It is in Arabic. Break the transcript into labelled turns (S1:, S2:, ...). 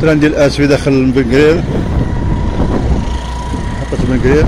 S1: التران ديال اسفي داخل بنقرير محطة بنقرير